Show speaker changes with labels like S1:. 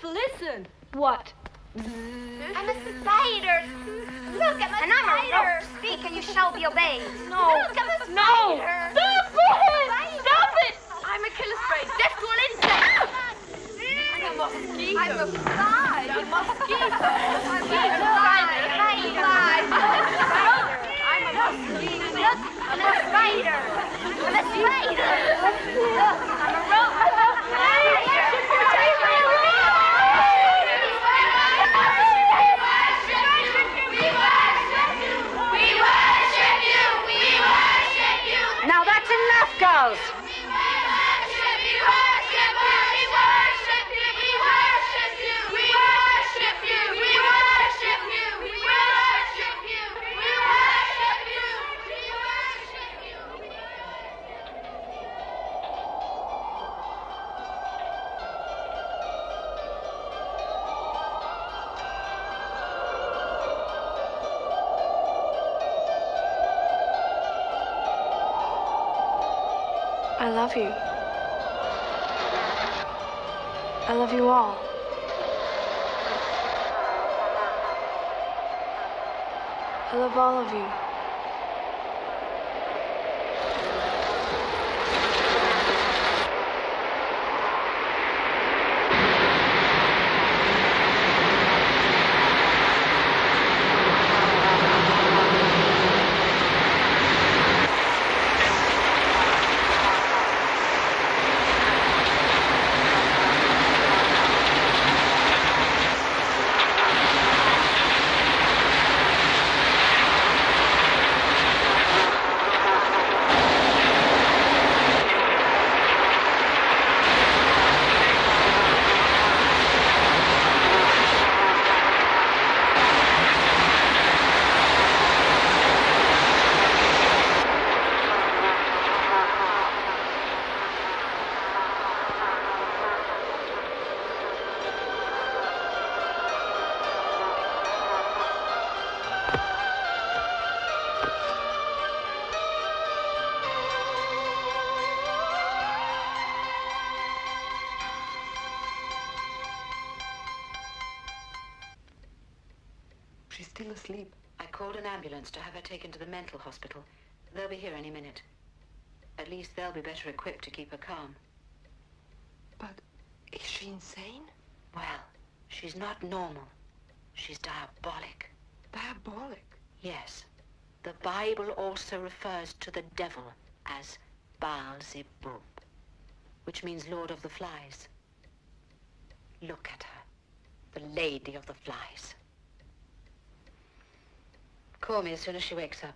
S1: Cliff, listen.
S2: What?
S3: I'm a spider. Look, I'm a
S4: and I'm a
S3: spider.
S4: rope. Speak and you shall be obeyed.
S2: No.
S3: Look, I'm a spider.
S2: No. Stop it! Stop it!
S1: I'm a killer spray, deaf to all insects. I'm a mosquito.
S3: I'm a fly.
S1: a mosquito.
S3: I'm a fly. Fly.
S1: I'm a mosquito.
S3: I'm a spider. I'm a spider.
S4: Coscas.
S2: I love you. I love you all. I love all of you.
S5: She's still asleep. I called an ambulance to have her taken to the mental hospital. They'll be here any minute. At least they'll be better equipped to keep her calm.
S1: But is she insane?
S5: Well, she's not normal. She's diabolic.
S1: Diabolic.
S5: Yes. The Bible also refers to the devil as Baal-zebub, which means Lord of the Flies. Look at her, the Lady of the Flies. Call me as soon as she wakes up.